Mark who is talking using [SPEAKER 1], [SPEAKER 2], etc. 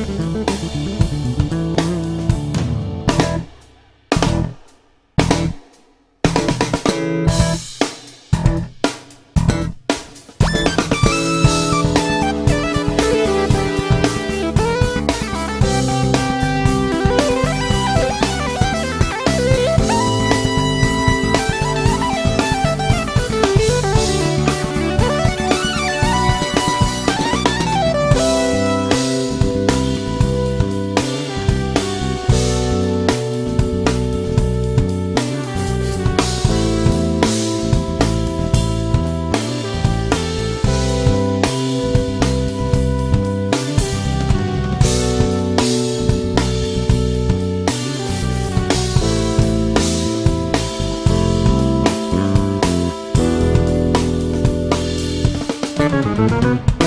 [SPEAKER 1] Mm-hmm. Müzik